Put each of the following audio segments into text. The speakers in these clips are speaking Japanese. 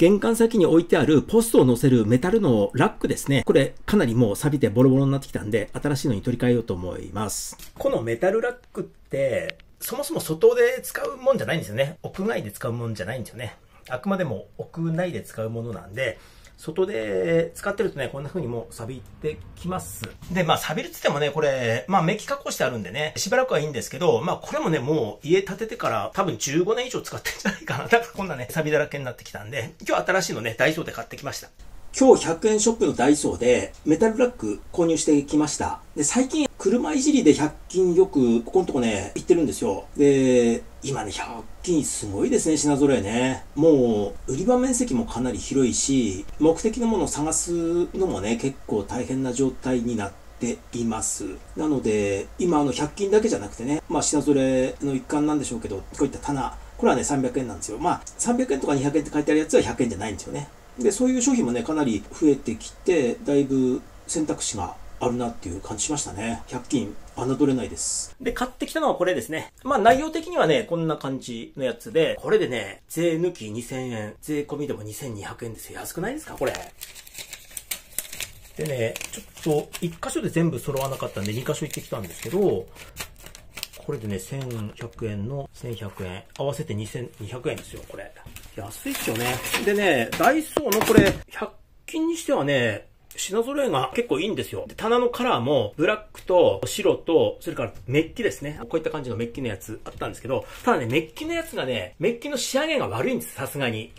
玄関先に置いてあるポストを載せるメタルのラックですね。これかなりもう錆びてボロボロになってきたんで、新しいのに取り替えようと思います。このメタルラックって、そもそも外で使うもんじゃないんですよね。屋外で使うもんじゃないんですよね。あくまでも屋内で使うものなんで、外で使ってるとね、こんな風にもう錆びてきます。で、まあ錆びるって言ってもね、これ、まあメッキ加工してあるんでね、しばらくはいいんですけど、まあこれもね、もう家建ててから多分15年以上使ってるんじゃないかな。だからこんなね、錆だらけになってきたんで、今日新しいのね、ダイソーで買ってきました。今日100円ショップのダイソーでメタルラック購入してきました。で、最近車いじりで100均よくここのとこね、行ってるんですよ。で、今ね、100均すごいですね、品揃えね。もう、売り場面積もかなり広いし、目的のものを探すのもね、結構大変な状態になっています。なので、今あの100均だけじゃなくてね、まあ品揃えの一環なんでしょうけど、こういった棚、これはね300円なんですよ。まあ300円とか200円って書いてあるやつは100円じゃないんですよね。で、そういう商品もね、かなり増えてきて、だいぶ選択肢があるなっていう感じしましたね。100均、侮れないです。で、買ってきたのはこれですね。まあ内容的にはね、こんな感じのやつで、これでね、税抜き2000円、税込みでも2200円ですよ。安くないですかこれ。でね、ちょっと、1箇所で全部揃わなかったんで、2箇所行ってきたんですけど、これでね、1100円の1100円、合わせて2200円ですよ、これ。安いっすよね。でね、ダイソーのこれ、100均にしてはね、品揃えが結構いいんですよ。で棚のカラーも、ブラックと白と、それからメッキですね。こういった感じのメッキのやつあったんですけど、ただね、メッキのやつがね、メッキの仕上げが悪いんです、さすがに。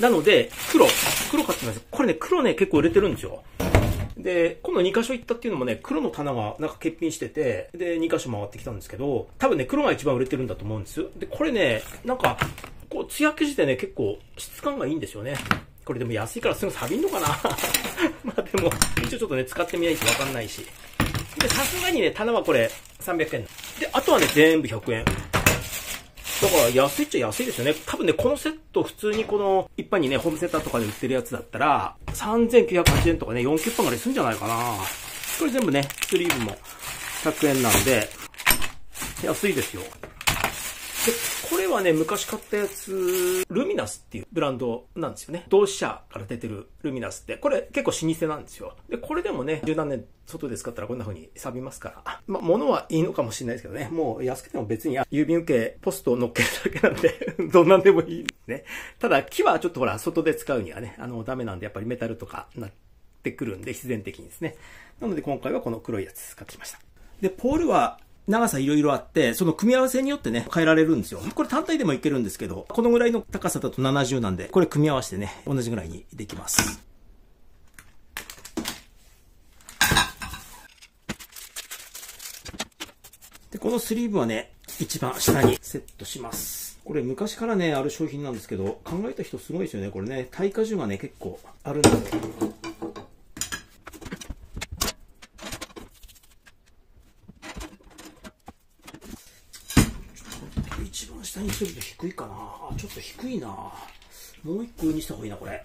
なので、黒、黒買ってます。これね、黒ね、結構売れてるんですよ。で、今度2箇所行ったっていうのもね、黒の棚がなんか欠品してて、で、2箇所回ってきたんですけど、多分ね、黒が一番売れてるんだと思うんですよ。で、これね、なんか、こう、艶消しでね、結構質感がいいんですよね。これでも安いからすぐ錆びんのかな？まあでも、一応ちょっとね、使ってみないとわかんないし。で、さすがにね、棚はこれ300円。で、あとはね、全部100円。だから安いっちゃ安いですよね。多分ね、このセット普通にこの一般にね、ホームセンターとかで売ってるやつだったら、3980円とかね、4キュッパぐらいするんじゃないかな。これ全部ね、スリーブも100円なんで、安いですよ。で、これはね、昔買ったやつ、ルミナスっていうブランドなんですよね。同志社から出てるルミナスって、これ結構老舗なんですよ。で、これでもね、十何年外で使ったらこんな風に錆びますから。ま、物はいいのかもしれないですけどね。もう安くても別に郵便受け、ポストを乗っけるだけなんで どんなんでもいいね。ただ、木はちょっとほら、外で使うにはね、あの、ダメなんで、やっぱりメタルとかなってくるんで、必然的にですね。なので今回はこの黒いやつ買ってきました。で、ポールは長さいろいろあって、その組み合わせによってね、変えられるんですよ。これ単体でもいけるんですけど、このぐらいの高さだと70なんで、これ組み合わせてね、同じぐらいにできます。で、このスリーブはね、一番下にセットします。これ昔からね、ある商品なんですけど、考えた人すごいですよね。これね、耐荷重がね、結構あるんですよ。下にすると低いかな、ちょっと低いなもう一個上にした方がいいな、これ。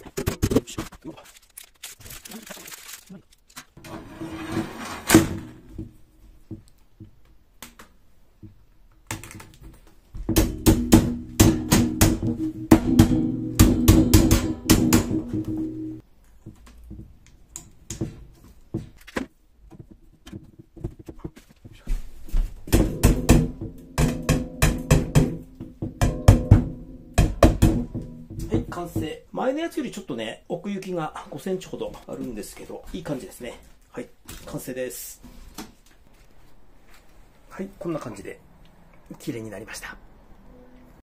完成。前のやつよりちょっとね、奥行きが5センチほどあるんですけど、いい感じですね。はい、完成です。はい、こんな感じで、綺麗になりました。